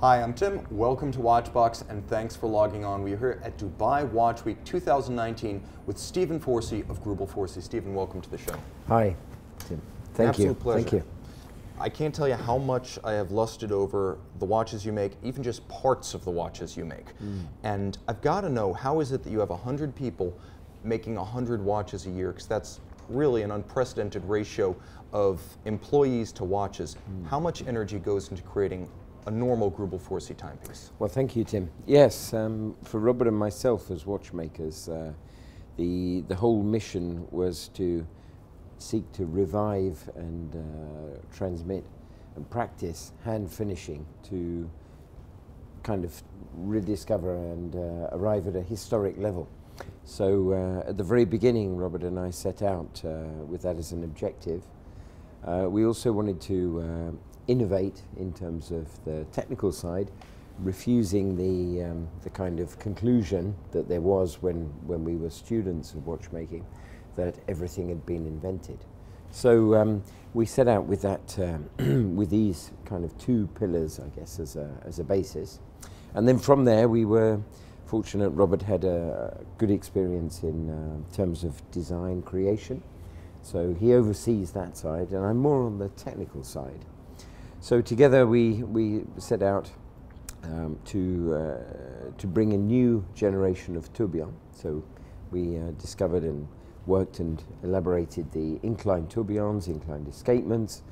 Hi, I'm Tim. Welcome to Watchbox and thanks for logging on. We're here at Dubai Watch Week 2019 with Stephen Forsey of Greubel Forsey. Stephen, welcome to the show. Hi, Tim. Thank Absolute you. pleasure. Thank you. I can't tell you how much I have lusted over the watches you make, even just parts of the watches you make. Mm. And I've got to know how is it that you have 100 people making 100 watches a year? Because that's really an unprecedented ratio of employees to watches. Mm. How much energy goes into creating a normal Greubel Forsey timepiece? Well, thank you, Tim. Yes, um, for Robert and myself as watchmakers, uh, the the whole mission was to seek to revive and uh, transmit and practice hand finishing to kind of rediscover and uh, arrive at a historic level. So uh, at the very beginning, Robert and I set out uh, with that as an objective. Uh, we also wanted to uh, innovate in terms of the technical side, refusing the, um, the kind of conclusion that there was when, when we were students of watchmaking, that everything had been invented. So um, we set out with that, um, with these kind of two pillars, I guess, as a, as a basis. And then from there, we were fortunate. Robert had a good experience in uh, terms of design creation. So he oversees that side, and I'm more on the technical side. So together we, we set out um, to, uh, to bring a new generation of tourbillon. So we uh, discovered and worked and elaborated the inclined tourbillons, inclined escapements,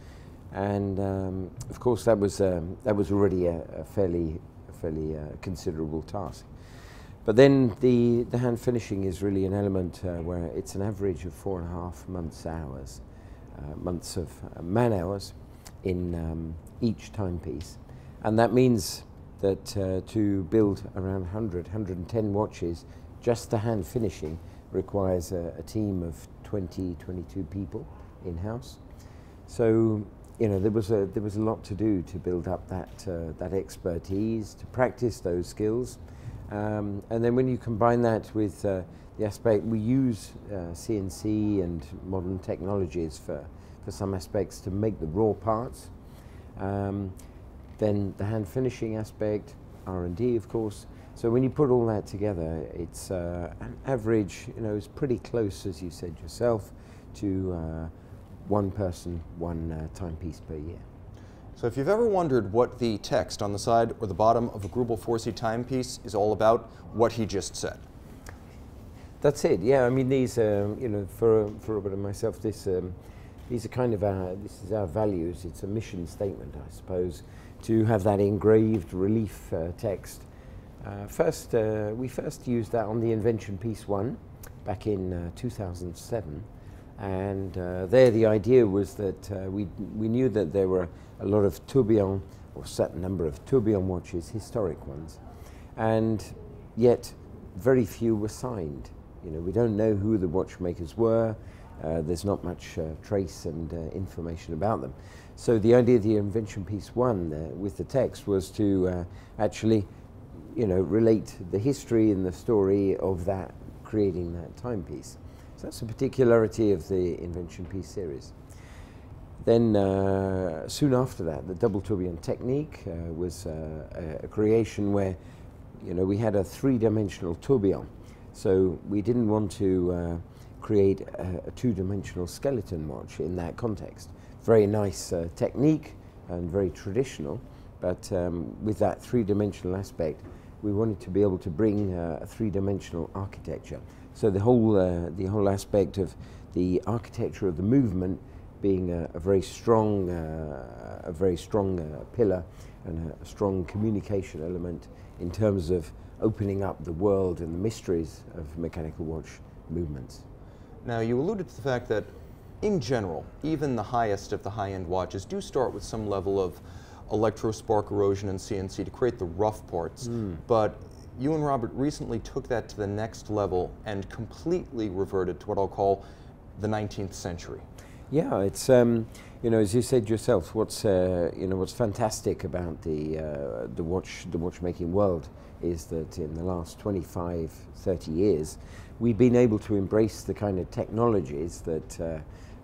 and um, of course that was, um, that was already a, a fairly, a fairly uh, considerable task. But then the, the hand finishing is really an element uh, where it's an average of four and a half months hours, uh, months of uh, man hours in um, each timepiece. And that means that uh, to build around 100, 110 watches, just the hand finishing requires a, a team of 20, 22 people in-house. So, you know, there was, a, there was a lot to do to build up that, uh, that expertise, to practice those skills, um, and then when you combine that with uh, the aspect, we use uh, CNC and modern technologies for, for some aspects to make the raw parts. Um, then the hand finishing aspect, R&D of course. So when you put all that together, it's uh, an average, you know, is pretty close, as you said yourself, to uh, one person, one uh, timepiece per year. So if you've ever wondered what the text on the side or the bottom of a Greubel Forsey timepiece is all about, what he just said. That's it. Yeah, I mean these, um, you know, for for Robert and myself, this um, these are kind of our this is our values. It's a mission statement, I suppose, to have that engraved relief uh, text. Uh, first, uh, we first used that on the Invention Piece One, back in uh, 2007, and uh, there the idea was that uh, we we knew that there were a lot of tourbillon or a certain number of tourbillon watches, historic ones, and yet very few were signed. You know, we don't know who the watchmakers were. Uh, there's not much uh, trace and uh, information about them. So the idea of the invention piece one uh, with the text was to uh, actually, you know, relate the history and the story of that creating that timepiece. So that's a particularity of the invention piece series. Then uh, soon after that, the double tourbillon technique was a, a creation where, you know, we had a three-dimensional tourbillon. So we didn't want to create a, a two-dimensional skeleton watch in that context. Very nice uh, technique and very traditional, but um, with that three-dimensional aspect, we wanted to be able to bring uh, a three-dimensional architecture. So the whole, uh, the whole aspect of the architecture of the movement being a, a very strong, uh, a very strong uh, pillar and a strong communication element in terms of opening up the world and the mysteries of mechanical watch movements. Now, you alluded to the fact that, in general, even the highest of the high-end watches do start with some level of electrospark erosion and CNC to create the rough parts. Mm. But you and Robert recently took that to the next level and completely reverted to what I'll call the 19th century. Yeah, it's um, you know as you said yourself, what's uh, you know what's fantastic about the uh, the watch the watchmaking world is that in the last 25, 30 years, we've been able to embrace the kind of technologies that uh,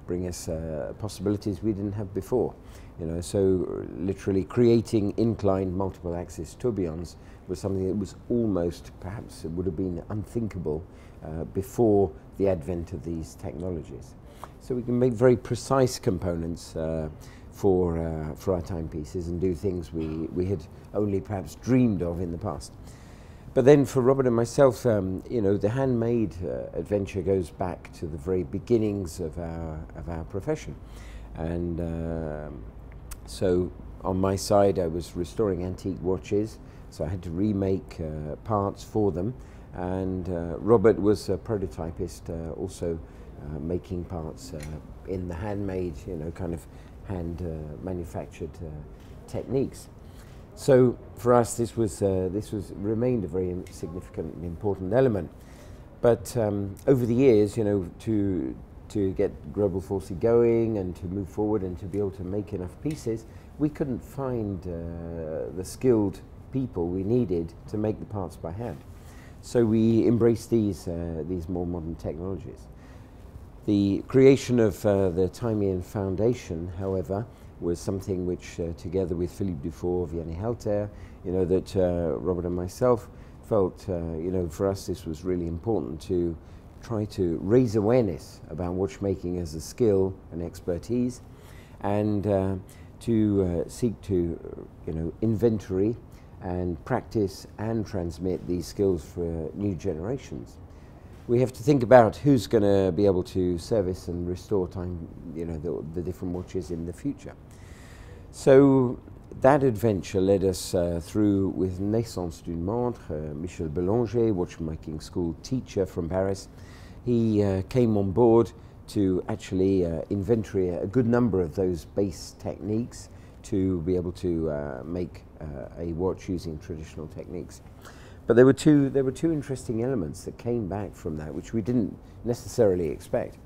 bring us uh, possibilities we didn't have before. You know, so literally creating inclined multiple axis tourbillons was something that was almost, perhaps it would have been unthinkable uh, before the advent of these technologies. So we can make very precise components uh, for, uh, for our timepieces and do things we, we had only perhaps dreamed of in the past. But then for Robert and myself, um, you know, the handmade uh, adventure goes back to the very beginnings of our, of our profession. And um, so on my side, I was restoring antique watches, so I had to remake uh, parts for them. And uh, Robert was a prototypist, uh, also uh, making parts uh, in the handmade, you know, kind of hand manufactured techniques. So for us, this was uh, this was remained a very significant and important element. But um, over the years, you know, to to get Greubel Forsey going and to move forward and to be able to make enough pieces, we couldn't find uh, the skilled people we needed to make the parts by hand. So we embraced these uh, these more modern technologies. The creation of uh, the Time Aeon Foundation, however, was something which, uh, together with Philippe Dufour, Vianney Halter, you know, that uh, Robert and myself felt, uh, you know, for us this was really important to try to raise awareness about watchmaking as a skill and expertise and uh, to uh, seek to, you know, inventory and practice and transmit these skills for new generations we have to think about who's going to be able to service and restore time, you know, the, the different watches in the future. So that adventure led us uh, through with Naissance d'une Montre, uh, Michel Boulanger, watchmaking school teacher from Paris. He uh, came on board to actually uh, inventory a good number of those base techniques to be able to uh, make uh, a watch using traditional techniques. But there were two there were two interesting elements that came back from that, which we didn't necessarily expect.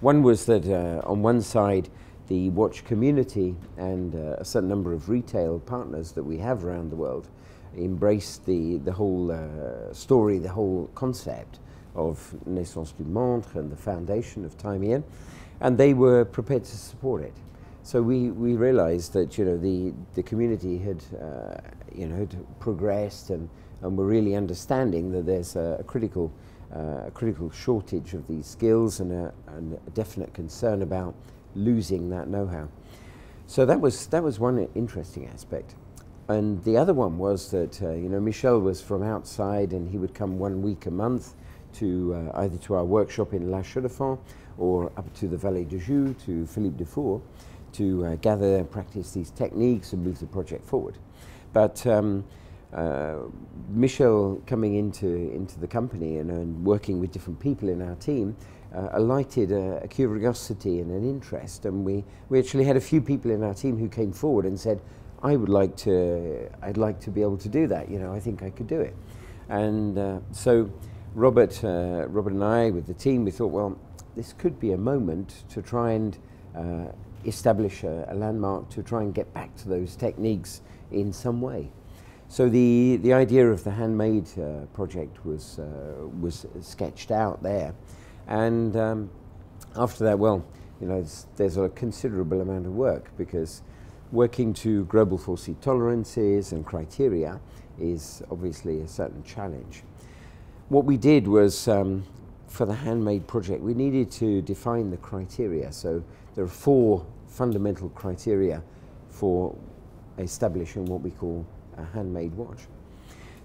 One was that on one side the watch community and uh, a certain number of retail partners that we have around the world embraced the, the whole uh, story, the whole concept of Naissance du Montre and the foundation of Time Aeon, and they were prepared to support it. So we, we realized that you know the, the community had uh, you know had progressed and, and were really understanding that there's a, a critical uh, a critical shortage of these skills and a, and a definite concern about losing that know-how. So that was that was one interesting aspect. And the other one was that uh, you know Michel was from outside, and he would come one week a month to uh, either to our workshop in La Chaux-de-Fonds or up to the Vallée de Joux to Philippe Dufour to uh, gather and practice these techniques and move the project forward. But um, uh, Michel coming into into the company and, and working with different people in our team uh, alighted a, a, curiosity and an interest. And we, we actually had a few people in our team who came forward and said, I would like to, I'd like to be able to do that. You know, I think I could do it. And uh, so Robert, uh, Robert and I, with the team, we thought, well, this could be a moment to try and uh, establish a, a landmark to try and get back to those techniques in some way. So the, the idea of the handmade uh, project was, uh, was sketched out there. And um, after that, well, you know, there's a considerable amount of work because working to Greubel Forsey tolerances and criteria is obviously a certain challenge. What we did was, um, for the handmade project, we needed to define the criteria. So there are four fundamental criteria for establishing what we call a handmade watch.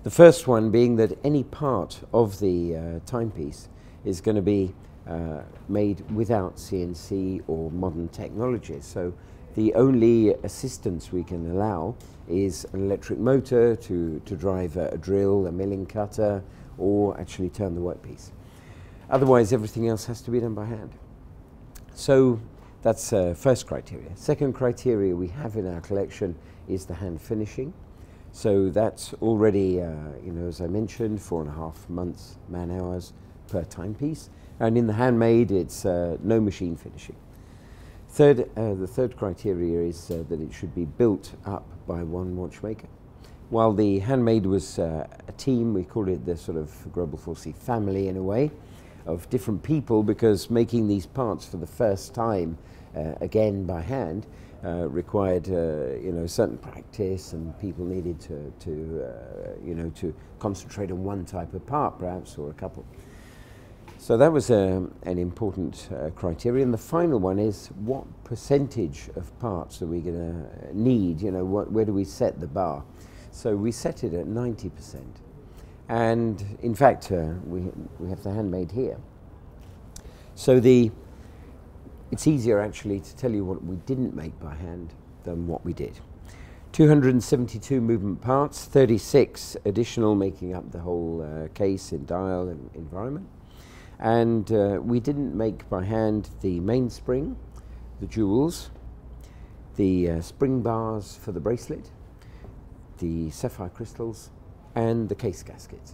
The first one being that any part of the uh, timepiece is going to be uh, made without CNC or modern technologies. So the only assistance we can allow is an electric motor to, to drive a, a drill, a milling cutter, or actually turn the workpiece. Otherwise, everything else has to be done by hand. So that's uh, first criteria. Second criteria we have in our collection is the hand finishing. So that's already, uh, you know, as I mentioned, four and a half months, man hours, per timepiece. And in the handmade, it's uh, no machine finishing. Third, uh, the third criteria is uh, that it should be built up by one watchmaker. While the handmade was uh, a team, we call it the sort of Greubel Forsey family in a way, of different people because making these parts for the first time, uh, again by hand, uh, required, you know, certain practice, and people needed to, to you know, to concentrate on one type of part, perhaps, or a couple. So that was um, an important uh, criteria. And the final one is what percentage of parts are we going to need? You know, what, where do we set the bar? So we set it at 90%. And in fact, uh, we, we have the handmade here. So the, it's easier actually to tell you what we didn't make by hand than what we did. 272 movement parts, 36 additional making up the whole uh, case in dial and environment. And uh, we didn't make by hand the mainspring, the jewels, the uh, spring bars for the bracelet, the sapphire crystals, and the case gaskets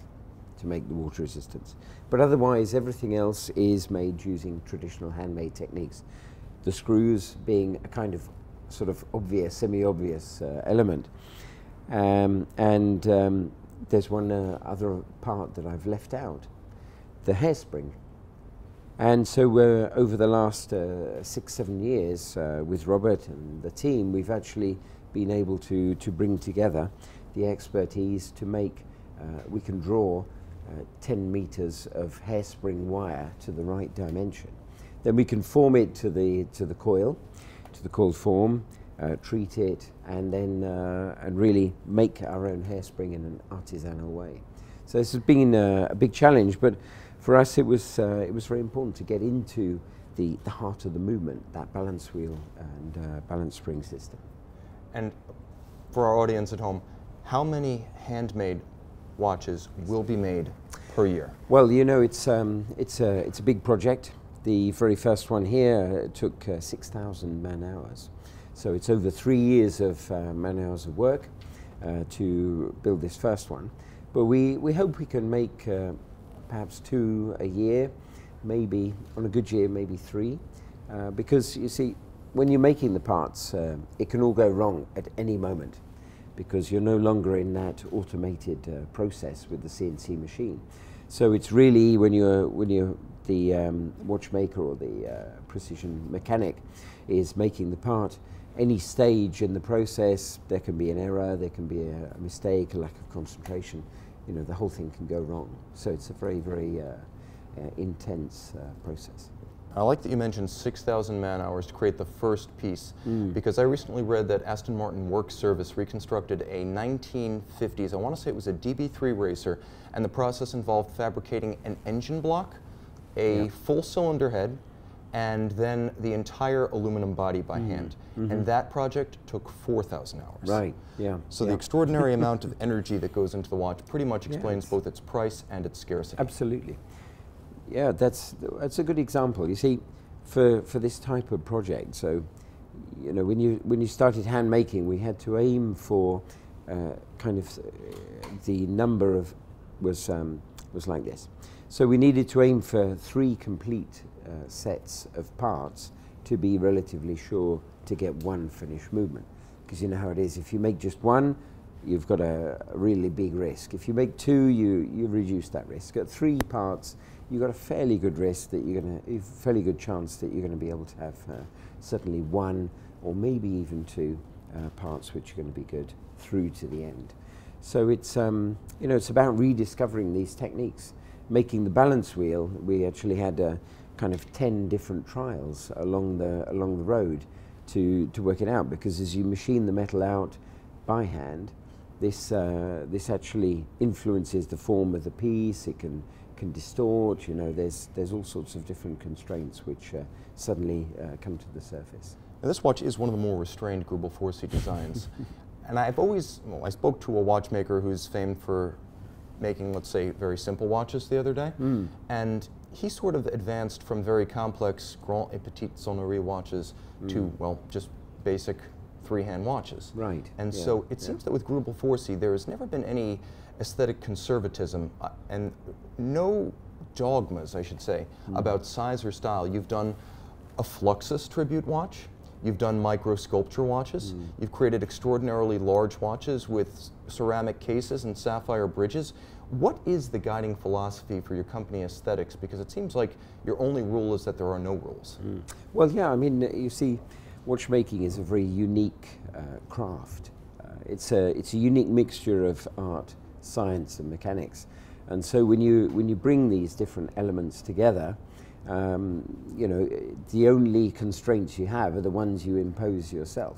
to make the water resistance. But otherwise, everything else is made using traditional handmade techniques. The screws being a kind of sort of obvious, semi-obvious uh, element. Um, and um, there's one uh, other part that I've left out, the hairspring. And so over the last uh, six, seven years uh, with Robert and the team, we've actually been able to, to bring together the expertise to make, uh, we can draw uh, 10 meters of hairspring wire to the right dimension. Then we can form it to the, to the coil, to the coiled form, uh, treat it, and then and really make our own hairspring in an artisanal way. So this has been a big challenge, but for us it was, uh, it was very important to get into the, the heart of the movement, that balance wheel and uh, balance spring system. And for our audience at home, how many handmade watches will be made per year? Well, you know, it's, um, it's, a, it's a big project. The very first one here uh, took uh, 6,000 man hours. So it's over three years of uh, man hours of work uh, to build this first one. But we, we hope we can make uh, perhaps two a year, maybe on a good year, maybe three. Uh, because you see, when you're making the parts, it can all go wrong at any moment because you're no longer in that automated uh, process with the CNC machine. So it's really when you're when you're the um, watchmaker or the uh, precision mechanic is making the part. Any stage in the process, there can be an error, there can be a mistake, a lack of concentration. You know, the whole thing can go wrong. So it's a very, very uh, uh intense uh, process. I like that you mentioned 6,000 man hours to create the first piece mm. because I recently read that Aston Martin Work Service reconstructed a 1950s, I want to say it was a DB3 racer, and the process involved fabricating an engine block, a yeah. full cylinder head, and then the entire aluminum body by mm. hand. Mm -hmm. And that project took 4,000 hours. Right, yeah. So yeah. the extraordinary amount of energy that goes into the watch pretty much explains yes. both its price and its scarcity. Absolutely. Yeah, that's that's a good example. You see, for for this type of project, so you know when you when you started hand making, we had to aim for uh, kind of uh, the number of was um, was like this. So we needed to aim for three complete sets of parts to be relatively sure to get one finished movement. Because you know how it is, if you make just one, you've got a, a really big risk. If you make two, you, you reduce that risk. At three parts, you've got a fairly good risk that you're going to, fairly good chance that you're going to be able to have uh, certainly one or maybe even two uh, parts which are going to be good through to the end. So it's, um, you know, it's about rediscovering these techniques. Making the balance wheel, we actually had uh, kind of 10 different trials along the, along the road to, to work it out because as you machine the metal out by hand, this, uh, this actually influences the form of the piece, it can can distort. You know, there's there's all sorts of different constraints which uh, suddenly uh, come to the surface. Now, this watch is one of the more restrained Greubel Forsey designs, and I've always well, I spoke to a watchmaker who's famed for making, let's say, very simple watches the other day, mm. and he sort of advanced from very complex grand et petite sonnerie watches mm. to well, just basic three-hand watches. Right. And yeah. so it yeah. seems that with Greubel Forsey, there has never been any aesthetic conservatism uh, and no dogmas, I should say, mm. about size or style. You've done a Fluxus tribute watch. You've done micro sculpture watches. Mm. You've created extraordinarily large watches with ceramic cases and sapphire bridges. What is the guiding philosophy for your company aesthetics? Because it seems like your only rule is that there are no rules. Mm. Well, yeah, I mean, you see, watchmaking is a very unique uh, craft. Uh, it's, a, it's a unique mixture of art, science, and mechanics. And so when you, when you bring these different elements together, um, you know, the only constraints you have are the ones you impose yourself.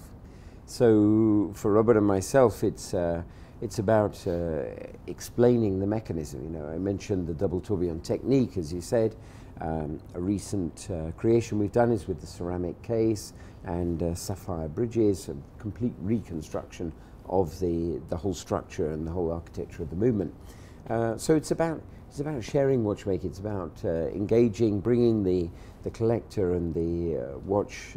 So for Robert and myself, it's, uh, it's about uh, explaining the mechanism. You know, I mentioned the double tourbillon technique, as you said. Um, a recent uh, creation we've done is with the ceramic case and uh, sapphire bridges, a complete reconstruction of the, the whole structure and the whole architecture of the movement. Uh, so it's about, it's about sharing watchmaking, it's about uh, engaging, bringing the, the collector and the uh, watch,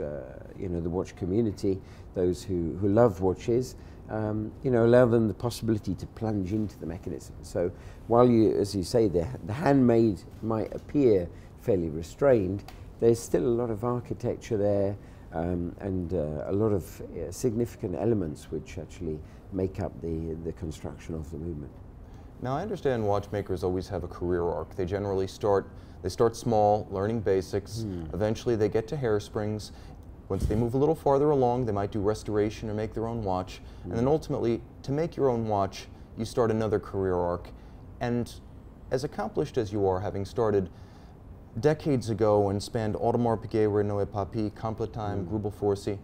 you know, the watch community, those who, who love watches, um, you know, allow them the possibility to plunge into the mechanism. So while you, as you say, the, the handmade might appear fairly restrained, there's still a lot of architecture there um, and uh, a lot of uh, significant elements which actually make up the, the construction of the movement. Now I understand watchmakers always have a career arc. They generally start, they start small, learning basics. Mm. Eventually they get to hairsprings. Once they move a little farther along, they might do restoration or make their own watch. Mm. And then hmm. ultimately, to make your own watch, you start another career arc. And as accomplished as you are, having started decades ago and spanned Audemars Piguet, et Papi, Complitime, mm. Greubel Forsey,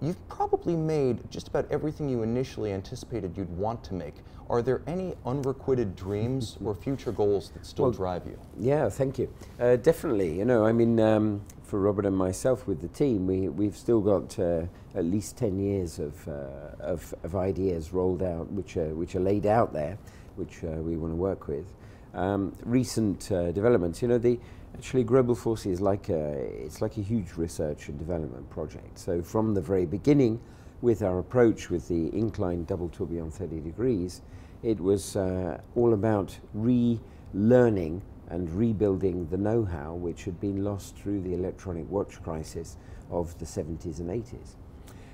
you've probably made just about everything you initially anticipated you'd want to make. Are there any unrequited dreams or future goals that still well, drive you? Yeah, thank you. Uh, definitely. You know, I mean, um, for Robert and myself with the team, we, we've still got uh, at least 10 years of, uh, of, of, ideas rolled out, which are, which are laid out there, which uh, we want to work with. Um, recent uh, developments, you know, the, Actually, Greubel Forsey is like a, it's like a huge research and development project. So from the very beginning, with our approach with the inclined double tourbillon 30 degrees, it was uh, all about relearning and rebuilding the know-how which had been lost through the electronic watch crisis of the 70s and 80s.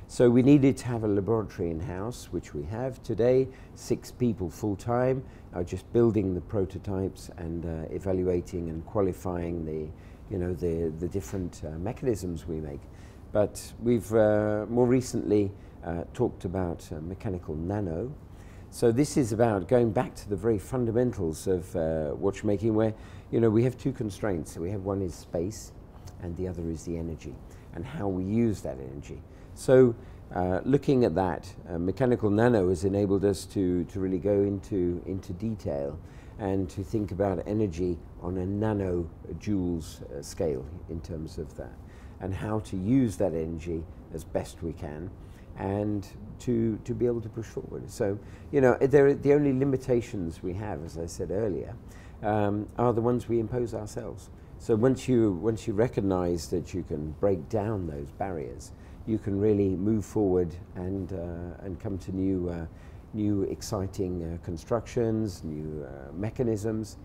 So we needed to have a laboratory in-house, which we have today, six people full-time, are just building the prototypes and uh, evaluating and qualifying the, you know, the, the different uh, mechanisms we make. But we've uh, more recently uh, talked about uh, mechanical nano. So this is about going back to the very fundamentals of uh, watchmaking where, you know, we have two constraints. We have one is space and the other is the energy and how we use that energy. So uh, looking at that, uh, mechanical nano has enabled us to, to really go into, into detail and to think about energy on a nano joules uh, scale in terms of that and how to use that energy as best we can and to, to be able to push forward. So, you know, the only limitations we have, as I said earlier, um, are the ones we impose ourselves. So once you, once you recognize that you can break down those barriers, you can really move forward and, uh, and come to new, uh, new exciting uh, constructions, new uh, mechanisms.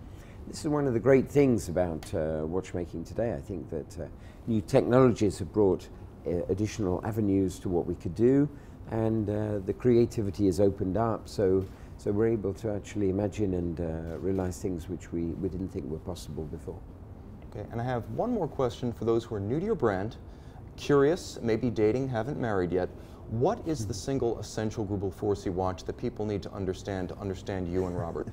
This is one of the great things about uh, watchmaking today. I think that uh, new technologies have brought Uh, additional avenues to what we could do and uh, the creativity has opened up. So, so we're able to actually imagine and uh, realize things which we, we didn't think were possible before. Okay, and I have one more question for those who are new to your brand curious, maybe dating, haven't married yet, what is the single essential Greubel Forsey watch that people need to understand to understand you and Robert?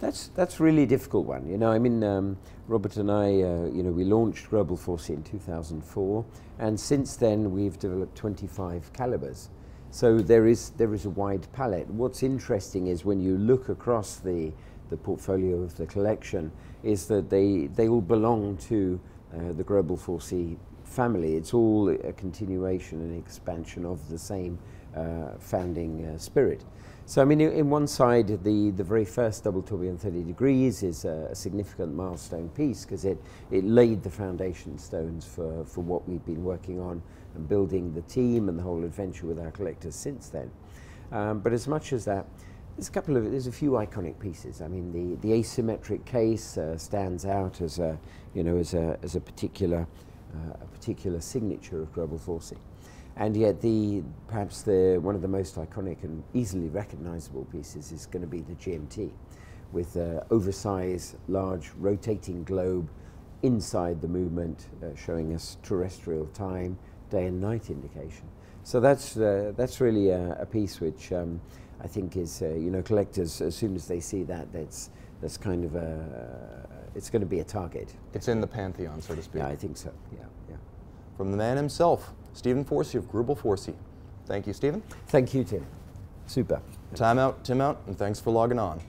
That's that's really difficult one. You know, I mean, um, Robert and I, uh, you know, we launched Greubel Forsey in 2004, and since then we've developed 25 calibers. So there is there is a wide palette. What's interesting is when you look across the the portfolio of the collection, is that they they all belong to uh, the Greubel Forsey family. It's all a continuation and expansion of the same uh, founding uh, spirit. So, I mean, in one side, the, the very first double tourbillon 30 degrees is a, a significant milestone piece because it, it laid the foundation stones for, for what we've been working on and building the team and the whole adventure with our collectors since then. Um, but as much as that, there's a couple of there's a few iconic pieces. I mean, the the asymmetric case uh, stands out as a you know as a as a particular uh, a particular signature of Greubel Forsey. And yet, the perhaps the one of the most iconic and easily recognizable pieces is going to be the GMT, with uh, oversized, large, rotating globe inside the movement, uh, showing us terrestrial time, day and night indication. So that's uh, that's really a, a piece which um, I think is uh, you know collectors as soon as they see that that's that's kind of a it's going to be a target. It's in the pantheon, so to speak. Yeah, I think so. Yeah, yeah. From the man himself, Stephen Forsey of Greubel Forsey. Thank you, Stephen. Thank you, Tim. Super. Time out, Tim out, and thanks for logging on.